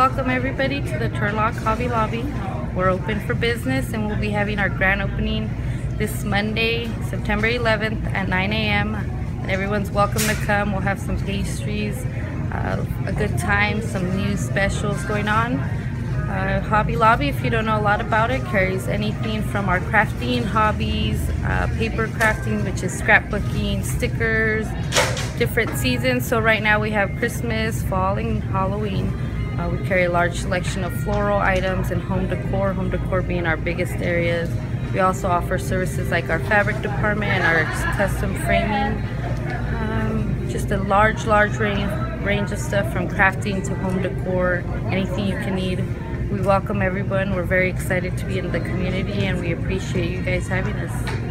everybody to the Turlock Hobby Lobby. We're open for business and we'll be having our grand opening this Monday, September 11th at 9 a.m. And everyone's welcome to come. We'll have some pastries, uh, a good time, some new specials going on. Uh, hobby Lobby, if you don't know a lot about it, carries anything from our crafting hobbies, uh, paper crafting, which is scrapbooking, stickers, different seasons. So right now we have Christmas, fall, and Halloween. Uh, we carry a large selection of floral items and home decor, home decor being our biggest areas. We also offer services like our fabric department and our custom framing. Um, just a large, large range, range of stuff from crafting to home decor, anything you can need. We welcome everyone. We're very excited to be in the community and we appreciate you guys having us.